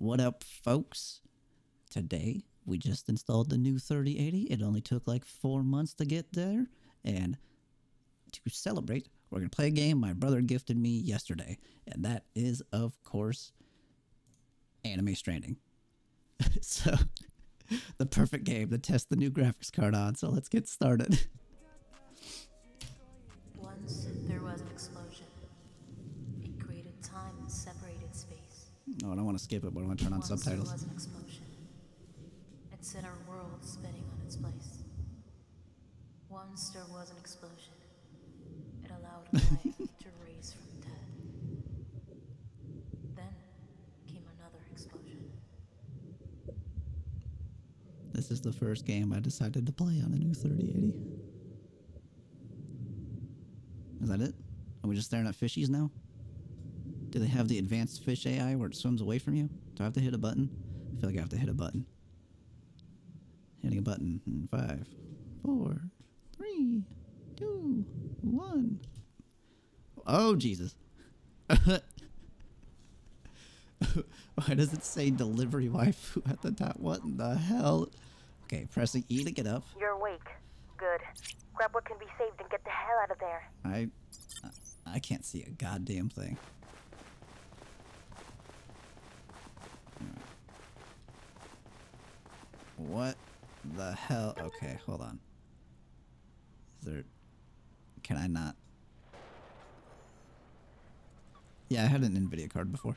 What up, folks? Today, we just installed the new 3080. It only took like four months to get there. And to celebrate, we're going to play a game my brother gifted me yesterday. And that is, of course, Anime Stranding. so, the perfect game to test the new graphics card on. So, let's get started. Once there was an explosion. It created time and separated Oh, I don't want to skip it, but I want to turn on Once subtitles. there was an explosion. It set our world spinning on its place. Once there was an explosion. It allowed life to rise from death. Then came another explosion. This is the first game I decided to play on a new 3080. Is that it? Are we just staring at fishies now? Do they have the advanced fish AI where it swims away from you? Do I have to hit a button? I feel like I have to hit a button. Hitting a button in five, four, three, two, one. Oh, Jesus. Why does it say delivery waifu at the top? What in the hell? Okay, pressing E to get up. You're awake. Good. Grab what can be saved and get the hell out of there. I I can't see a goddamn thing. What the hell? Okay, hold on. Is there can I not? Yeah, I had an Nvidia card before.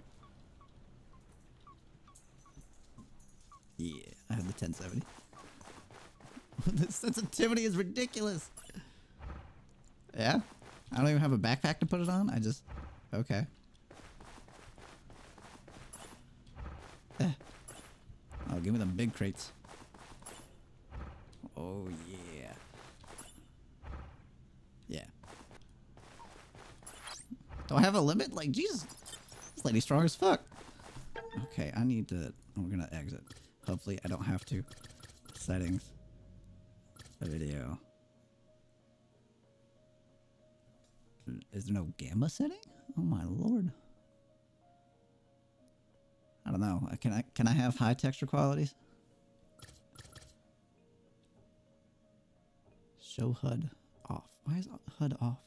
Yeah, I have the 1070. the sensitivity is ridiculous. Yeah? I don't even have a backpack to put it on. I just. Okay. Eh. Oh, give me them big crates. Oh, yeah. Yeah. Do I have a limit? Like, Jesus. This lady's strong as fuck. Okay, I need to. We're gonna exit. Hopefully, I don't have to. Settings. The video. Is there no gamma setting? Oh my lord. I don't know. Can I can I have high texture qualities? Show HUD off. Why is HUD off?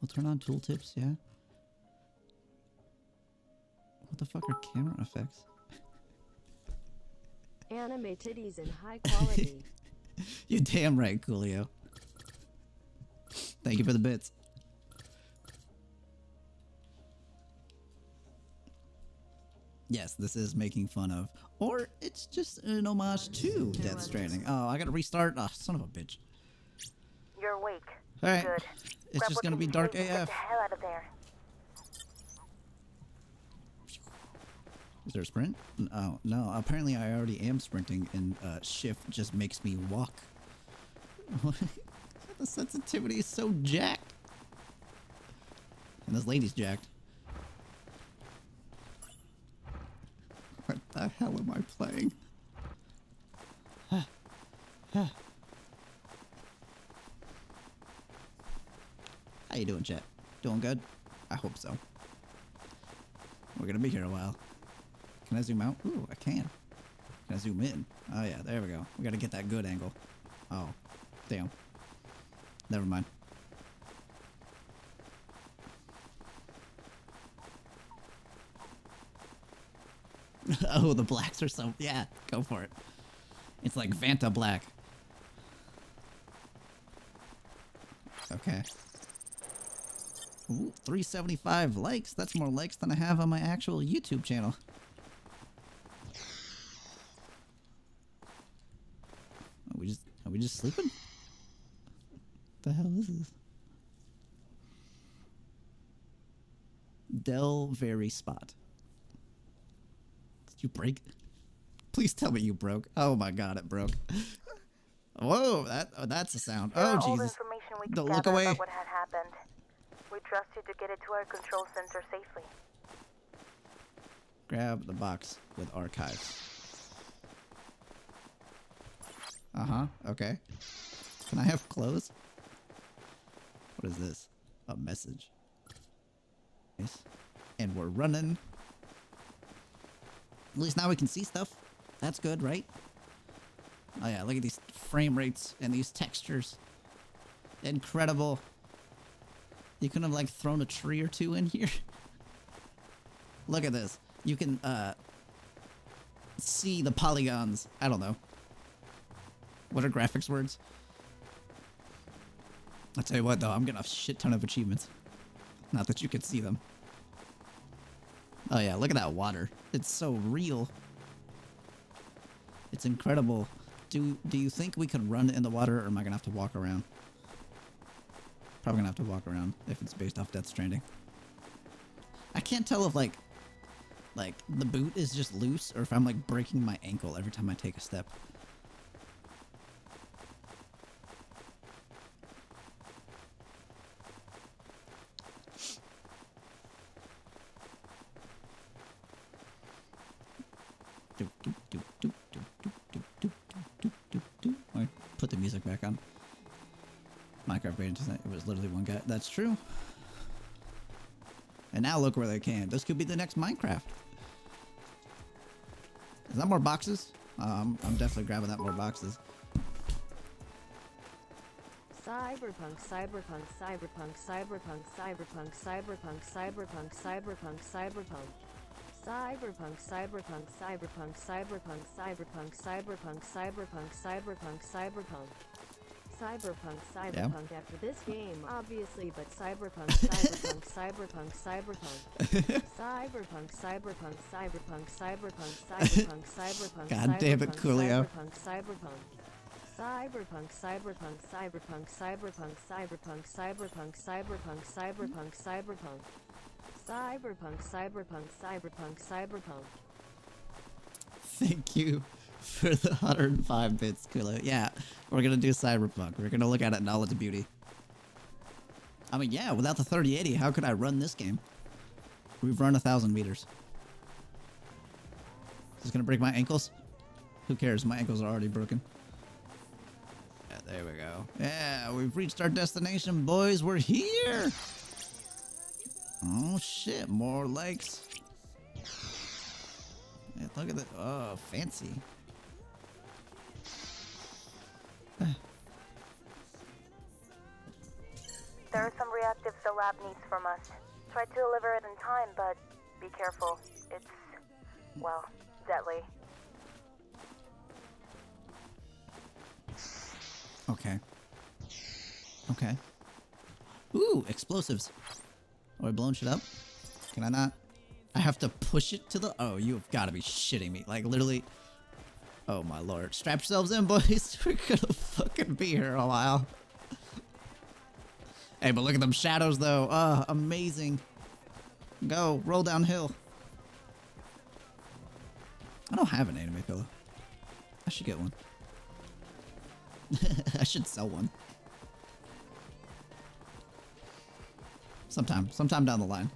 We'll turn on tooltips, yeah? What the fuck are camera effects? Anime titties in high quality. you damn right, Coolio. Thank you for the bits. Yes, this is making fun of, or it's just an homage to Death Stranding. Oh, I gotta restart. Oh, son of a bitch. You're awake. All right, Good. it's just gonna be dark and Get AF. the hell out of there. Is there a sprint? Oh no, apparently I already am sprinting, and uh, shift just makes me walk. the sensitivity is so jacked, and this lady's jacked. What the hell am I playing? How you doing, chat? Doing good? I hope so. We're gonna be here a while. Can I zoom out? Ooh, I can. Can I zoom in? Oh yeah, there we go. We gotta get that good angle. Oh, damn. Never mind. oh, the blacks are so yeah. Go for it. It's like Vanta Black. Okay. Ooh, 375 likes. That's more likes than I have on my actual YouTube channel. Are we just are we just sleeping? the hell is this? Del Very Spot. Did you break? Please tell me you broke. Oh my god, it broke. Whoa, that oh, that's a sound. Oh the Jesus. Don't look away. about what had happened. Trust you to get it to our control center safely. Grab the box with archives. Uh huh. Okay. Can I have clothes? What is this? A message. Nice. And we're running. At least now we can see stuff. That's good, right? Oh yeah, look at these frame rates and these textures. Incredible. You couldn't have like thrown a tree or two in here. look at this. You can uh see the polygons. I don't know. What are graphics words? I'll tell you what though, I'm getting a shit ton of achievements. Not that you could see them. Oh yeah, look at that water. It's so real. It's incredible. Do do you think we could run in the water or am I gonna have to walk around? Probably gonna have to walk around if it's based off Death Stranding. I can't tell if like like the boot is just loose or if I'm like breaking my ankle every time I take a step. It was literally one guy. That's true. And now look where they can. This could be the next Minecraft. Is that more boxes? Um, I'm definitely grabbing that more boxes. Cyberpunk, cyberpunk, cyberpunk, cyberpunk, cyberpunk, cyberpunk, cyberpunk, cyberpunk, cyberpunk. Cyberpunk, cyberpunk, cyberpunk, cyberpunk, cyberpunk, cyberpunk, cyberpunk, cyberpunk, cyberpunk. Cyberpunk, cyberpunk after this game, obviously, but cyberpunk, cyberpunk, cyberpunk, cyberpunk. Cyberpunk, cyberpunk, cyberpunk, cyberpunk, cyberpunk, cyberpunk, God damn it, cyberpunk, Coolio. Cyberpunk, cyberpunk. Cyberpunk, cyberpunk, cyberpunk, cyberpunk, cyberpunk, cyberpunk, cyberpunk, cyberpunk, cyberpunk. Cyberpunk, cyberpunk, cyberpunk, cyberpunk. Thank you for the 105 bits, Kula. Yeah, we're gonna do Cyberpunk. We're gonna look at it in all its beauty. I mean, yeah, without the 3080, how could I run this game? We've run a thousand meters. Is this gonna break my ankles? Who cares? My ankles are already broken. Yeah, there we go. Yeah, we've reached our destination, boys. We're here. Oh shit, more. Yeah, look at that. Oh, fancy. There are some reactives the lab needs from us. Try to deliver it in time, but be careful. It's, well, deadly. Okay. Okay. Ooh, explosives. Are we blowing shit up? Can I not? I have to push it to the. Oh, you've got to be shitting me. Like, literally. Oh, my lord. Strap yourselves in, boys. We're gonna fucking be here a while. Hey, but look at them shadows, though. Uh, amazing. Go, roll downhill. I don't have an anime pillow. I should get one. I should sell one. Sometime, sometime down the line.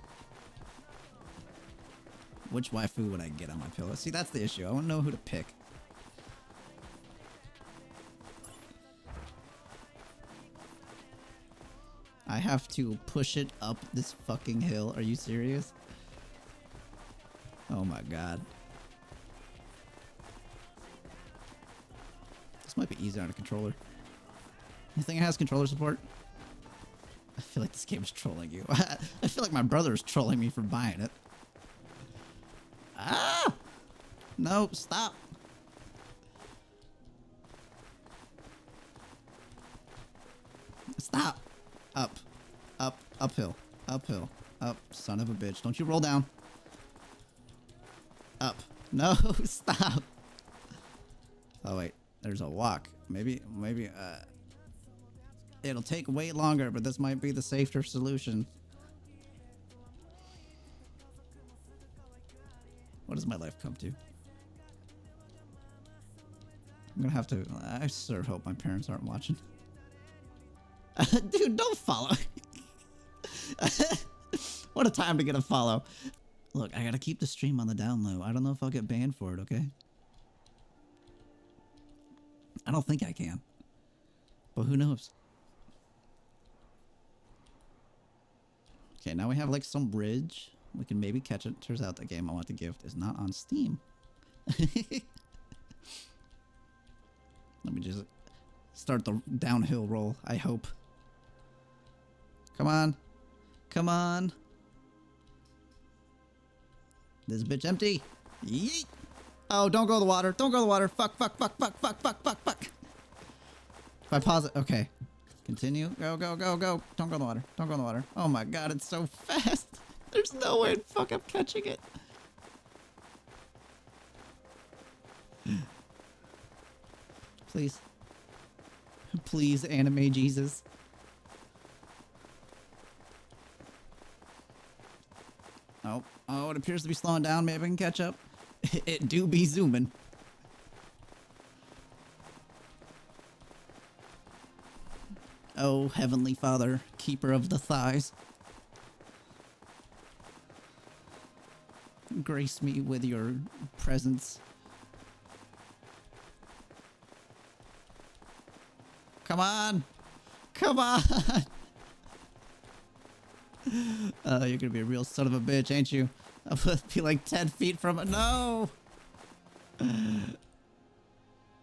Which waifu would I get on my pillow? See, that's the issue. I to know who to pick. I have to push it up this fucking hill. Are you serious? Oh my god. This might be easier on a controller. You think it has controller support? I feel like this game is trolling you. I feel like my brother is trolling me for buying it. Ah! No, stop. Stop. Up. Up. Uphill. Uphill. Up. Son of a bitch. Don't you roll down. Up. No, stop. Oh, wait. There's a walk. Maybe, maybe, uh... It'll take way longer, but this might be the safer solution. What does my life come to? I'm gonna have to. I sure hope my parents aren't watching. Dude, don't follow. what a time to get a follow. Look, I gotta keep the stream on the down low. I don't know if I'll get banned for it, okay? I don't think I can. But who knows? Okay, now we have like some bridge. We can maybe catch it. Turns out the game I want to gift is not on Steam. Let me just start the downhill roll, I hope. Come on. Come on. This bitch empty. Yeet. Oh, don't go to the water. Don't go to the water. Fuck, fuck, fuck, fuck, fuck, fuck, fuck, fuck. If I pause it, okay. Continue. Go, go, go, go. Don't go in the water. Don't go in the water. Oh my god, it's so fast. There's no way fuck I'm catching it. Please. Please, anime Jesus. Oh, oh, it appears to be slowing down. Maybe I can catch up. It do be zooming. Oh, Heavenly Father, keeper of the thighs. Grace me with your presence. Come on! Come on! Uh, you're gonna be a real son of a bitch, ain't you? Gonna be like 10 feet from it. No!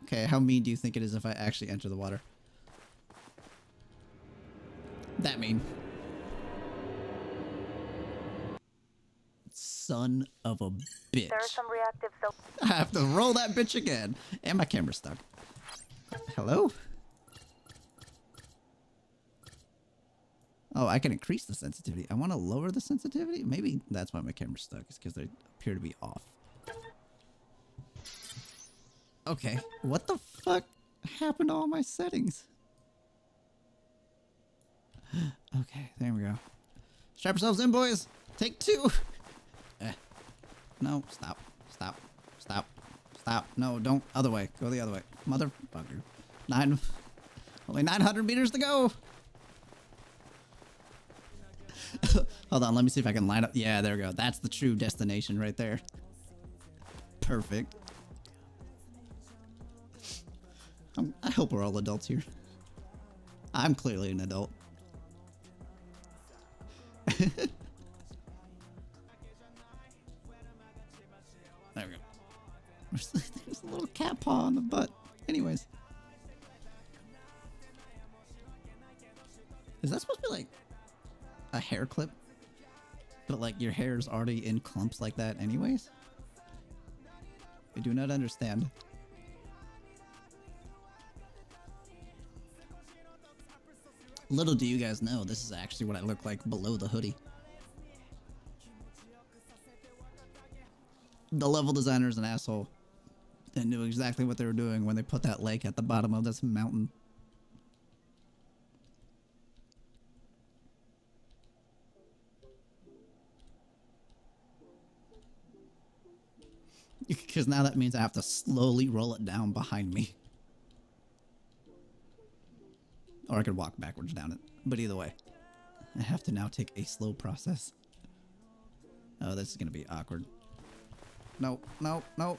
Okay, how mean do you think it is if I actually enter the water? That mean. Son of a bitch. There are some reactive I have to roll that bitch again. And my camera's stuck. Hello? Oh, I can increase the sensitivity. I want to lower the sensitivity? Maybe that's why my camera's stuck. It's because they appear to be off. Okay. What the fuck happened to all my settings? okay, there we go. Strap yourselves in, boys. Take two. Eh. No, stop. Stop. Stop. Stop. No, don't. Other way. Go the other way. Motherfucker. Nine. Only 900 meters to go. Hold on. Let me see if I can line up. Yeah, there we go. That's the true destination right there. Perfect. I'm, I hope we're all adults here. I'm clearly an adult. your hair is already in clumps like that anyways? I do not understand. Little do you guys know, this is actually what I look like below the hoodie. the level designer is an asshole and knew exactly what they were doing when they put that lake at the bottom of this mountain. Because now that means I have to slowly roll it down behind me. Or I could walk backwards down it. But either way, I have to now take a slow process. Oh, this is going to be awkward. No, no, no.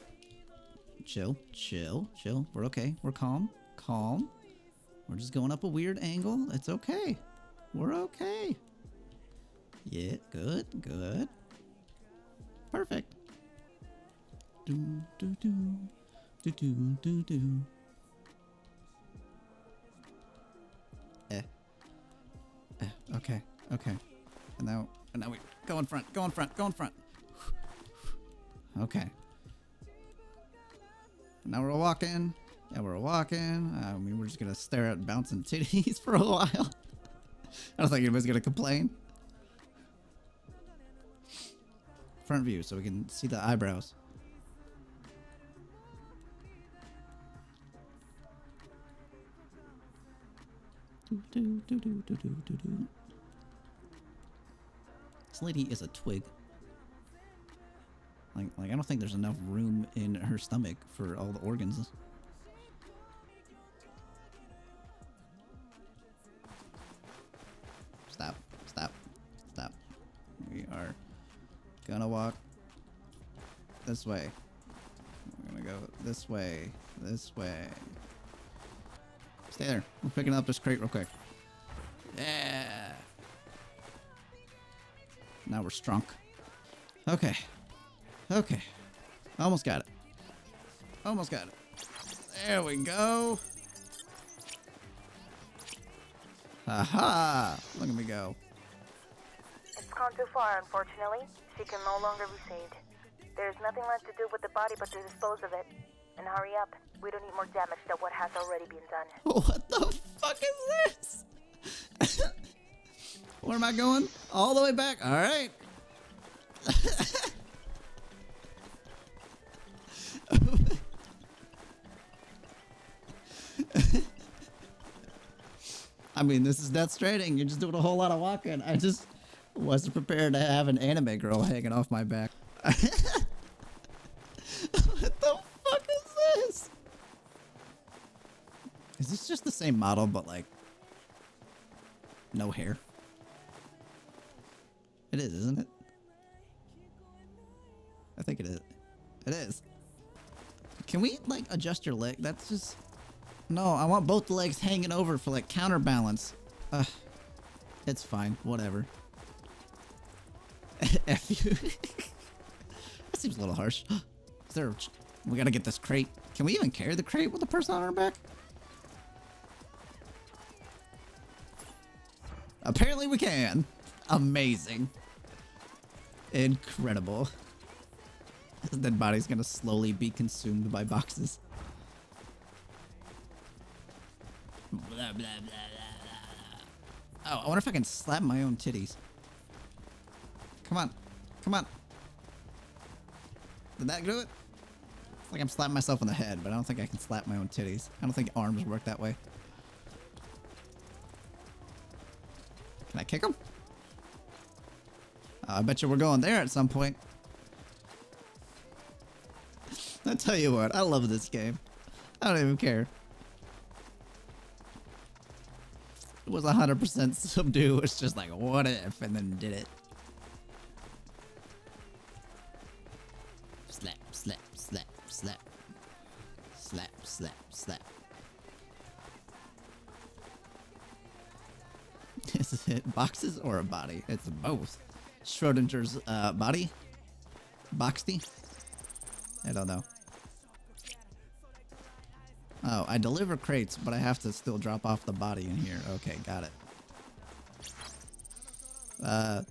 Chill, chill, chill. We're okay. We're calm, calm. We're just going up a weird angle. It's okay. We're okay. Yeah, good, good. Perfect. Do, do, do. Do, do, do, do. Eh. Eh, okay, okay. And now, and now we go in front, go in front, go in front. Okay. Now we're walking. Yeah, we're walking. I mean, we're just gonna stare at bouncing titties for a while. I don't think anybody's gonna complain. Front view, so we can see the eyebrows. Do, do, do, do, do, do. This lady is a twig. Like, like I don't think there's enough room in her stomach for all the organs. Stop, stop, stop. We are gonna walk this way. We're gonna go this way, this way. Stay there. We're picking up this crate real quick. Yeah. Now we're strunk. Okay. Okay. Almost got it. Almost got it. There we go. Aha! Look at me go. It's gone too far, unfortunately. She can no longer be saved. There's nothing left to do with the body but to dispose of it. And hurry up. We don't need more damage than what has already been done. What the fuck is this? Where am I going? All the way back? Alright. I mean, this is Death Stranding. You're just doing a whole lot of walking. I just wasn't prepared to have an anime girl hanging off my back. what the fuck is this? Is this just the same model, but like no hair? It is, isn't it? I think it is. It is. Can we like adjust your leg? That's just no. I want both legs hanging over for like counterbalance. Ugh. It's fine. Whatever. F you. that seems a little harsh. Is there? We gotta get this crate. Can we even carry the crate with the person on our back? Apparently we can. Amazing. Incredible. Dead body's gonna slowly be consumed by boxes. Blah, blah, blah. Oh, I wonder if I can slap my own titties. Come on. Come on. Did that do it? It's like I'm slapping myself on the head, but I don't think I can slap my own titties. I don't think arms work that way. Can I kick him? Uh, I bet you we're going there at some point. I tell you what, I love this game. I don't even care. It was 100% subdue. It's just like, what if? And then did it. Slap, slap, slap, slap. Slap, It boxes or a body? It's both. Schrodinger's uh, body? Boxty? I don't know. Oh, I deliver crates, but I have to still drop off the body in here. Okay, got it. Uh,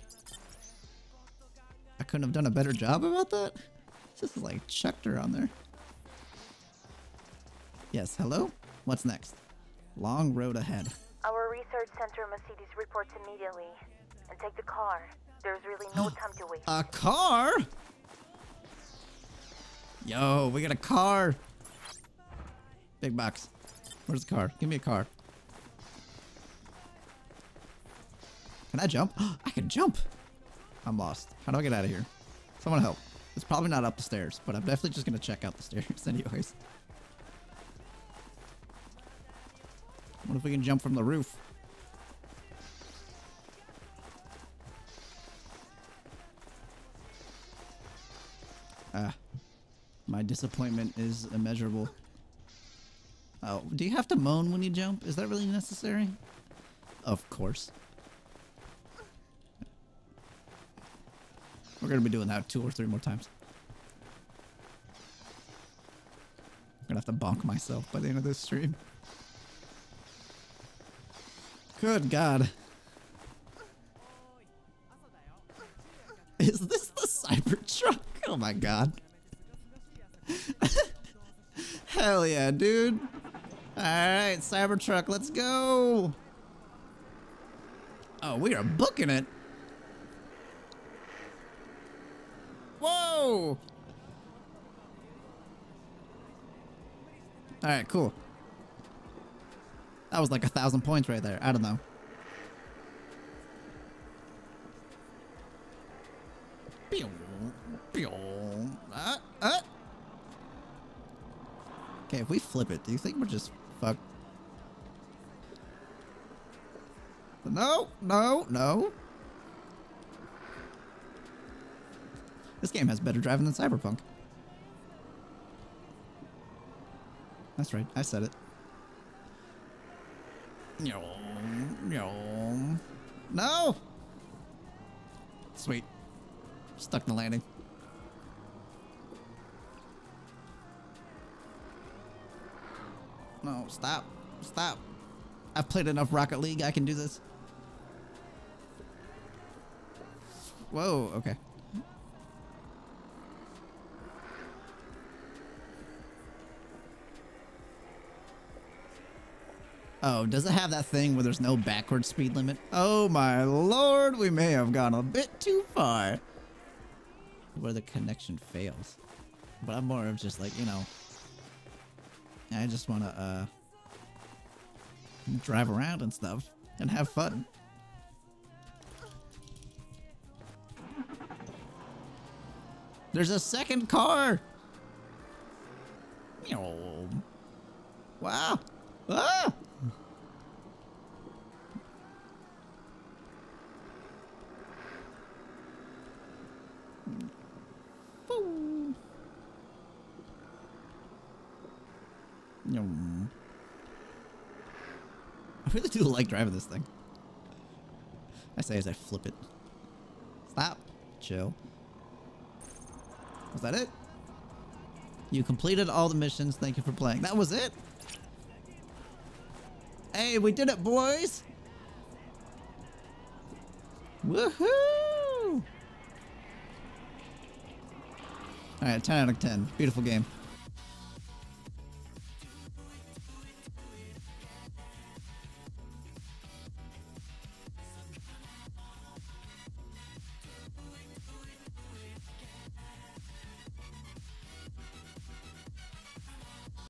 I couldn't have done a better job about that? This is like chucked her on there. Yes, hello? What's next? Long road ahead. Research center these reports immediately. And take the car. There's really no time to waste. A car? Yo, we got a car. Big box. Where's the car? Give me a car. Can I jump? I can jump. I'm lost. How do I get out of here? Someone help. It's probably not up the stairs, but I'm definitely just gonna check out the stairs anyways. What if we can jump from the roof? Ah. My disappointment is immeasurable. Oh, do you have to moan when you jump? Is that really necessary? Of course. We're gonna be doing that two or three more times. I'm gonna have to bonk myself by the end of this stream. Good God. My God. Hell yeah, dude. Alright, Cybertruck, let's go. Oh, we are booking it. Whoa! Alright, cool. That was like a thousand points right there. I don't know. Pew. Uh, uh. Okay, if we flip it, do you think we're just fucked? No, no, no. This game has better driving than Cyberpunk. That's right, I said it. No! Sweet. Stuck in the landing. No, stop. Stop. I've played enough Rocket League. I can do this. Whoa, okay. Oh, does it have that thing where there's no backward speed limit? Oh my lord, we may have gone a bit too far. Where the connection fails. But I'm more of just like, you know, I just want to, uh, drive around and stuff and have fun. There's a second car! Wow! Ah! I really do like driving this thing. I say as I flip it. Stop. Chill. Was that it? You completed all the missions. Thank you for playing. That was it? Hey, we did it, boys! Woohoo! Alright, 10 out of 10. Beautiful game.